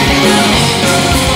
Música